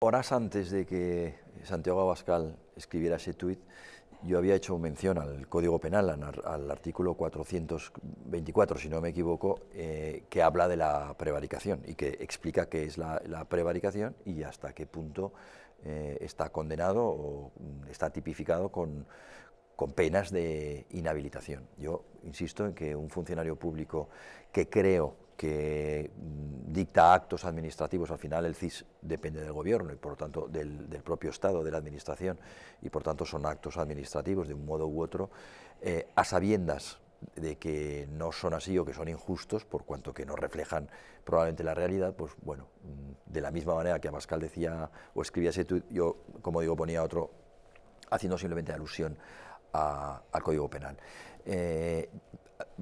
Horas antes de que Santiago Abascal escribiera ese tuit, yo había hecho mención al Código Penal, al, artículo 424, si no me equivoco, eh, que habla de la prevaricación y que explica qué es la, prevaricación y hasta qué punto eh, está condenado o está tipificado con, con penas de inhabilitación. Yo insisto en que un funcionario público que creo que mm, dicta actos administrativos, al final el CIS depende del gobierno y por lo tanto del, propio Estado, de la Administración, y por tanto son actos administrativos de un modo u otro, eh, a sabiendas de que no son así o que son injustos, por cuanto que no reflejan probablemente la realidad, pues bueno, mm, de la misma manera que Abascal decía o escribía ese tuit, yo, como digo, ponía otro haciendo simplemente alusión al Código Penal. Eh,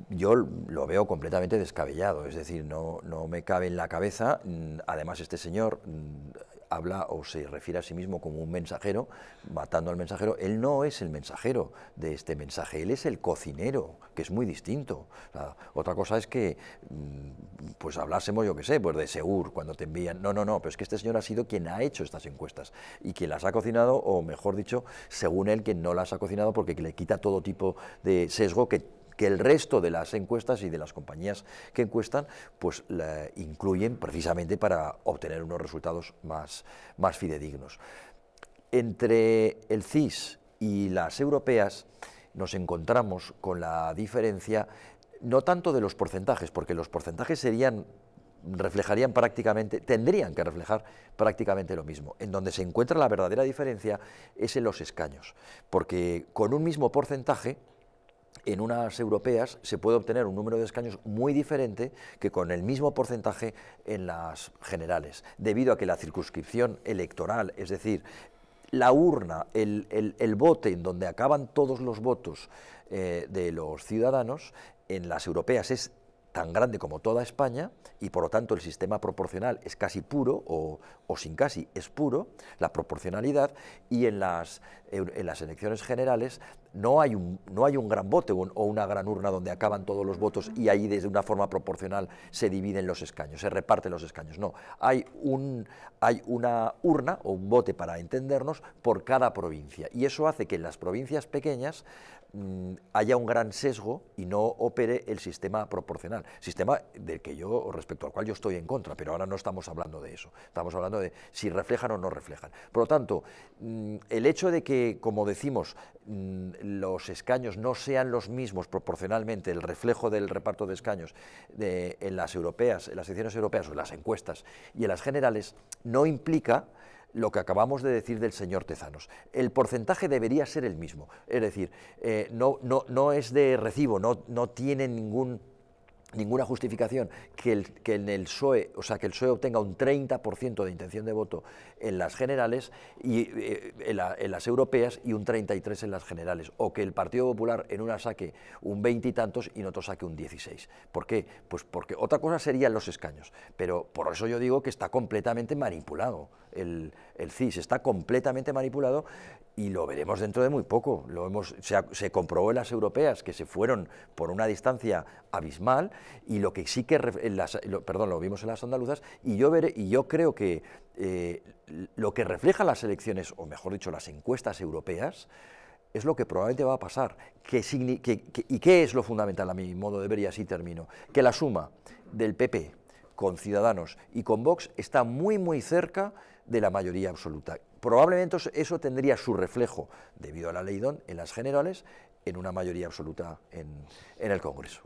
yo lo veo completamente descabellado, es decir, no, no me cabe en la cabeza, mm, además este señor mm, habla o se refiere a sí mismo como un mensajero, matando al mensajero, él no es el mensajero de este mensaje, él es el cocinero, que es muy distinto. otra cosa es que, mm, pues hablásemos, yo qué sé, pues de Segur, cuando te envían, no, no, no, pero es que este señor ha sido quien ha hecho estas encuestas y quien las ha cocinado, o mejor dicho, según él, quien no las ha cocinado porque le quita todo tipo de sesgo que que el resto de las encuestas y de las compañías que encuestan pues la incluyen precisamente para obtener unos resultados más, más fidedignos. Entre el CIS y las europeas nos encontramos con la diferencia no tanto de los porcentajes, porque los porcentajes serían reflejarían prácticamente, tendrían que reflejar prácticamente lo mismo. En donde se encuentra la verdadera diferencia es en los escaños, porque con un mismo porcentaje en unas europeas se puede obtener un número de escaños muy diferente que con el mismo porcentaje en las generales, debido a que la circunscripción electoral, es decir, la urna, el, bote en donde acaban todos los votos eh, de los ciudadanos, en las europeas es tan grande como toda España y por lo tanto el sistema proporcional es casi puro o, sin casi es puro, la proporcionalidad, y en las, en las elecciones generales no hay un, no hay un gran bote o una gran urna donde acaban todos los votos y ahí desde una forma proporcional se dividen los escaños, se reparten los escaños. No, hay, un, hay una urna o un bote para entendernos por cada provincia y eso hace que en las provincias pequeñas haya un gran sesgo y no opere el sistema proporcional, sistema del que yo, respecto al cual yo estoy en contra, pero ahora no estamos hablando de eso, estamos hablando de si reflejan o no reflejan. Por lo tanto, mm, el hecho de que, como decimos, mm, los escaños no sean los mismos proporcionalmente, el reflejo del reparto de escaños en las europeas, en las elecciones europeas o en las encuestas y en las generales, no implica lo que acabamos de decir del señor Tezanos. El porcentaje debería ser el mismo, es decir, eh, no, no, no es de recibo, no, no tiene ningún ninguna justificación que, el, que en el PSOE, o sea, que el PSOE obtenga un 30% de intención de voto en las generales y eh, en, las europeas y un 33 en las generales, o que el Partido Popular en una saque un 20 y tantos y en otro saque un 16. ¿Por qué? Pues porque otra cosa serían los escaños, pero por eso yo digo que está completamente manipulado el, el CIS, está completamente manipulado y lo veremos dentro de muy poco. Lo hemos, se, se comprobó en las europeas que se fueron por una distancia abismal y lo que sí que, perdón, lo vimos en las andaluzas, y yo, veré, y yo creo que eh, lo que reflejan las elecciones, o mejor dicho, las encuestas europeas, es lo que probablemente va a pasar. ¿Y qué es lo fundamental a mi modo de ver? Y así termino. Que la suma del PP con Ciudadanos y con Vox está muy, muy cerca de la mayoría absoluta. Probablemente eso tendría su reflejo, debido a la ley DON, en las generales, en una mayoría absoluta en, en el Congreso.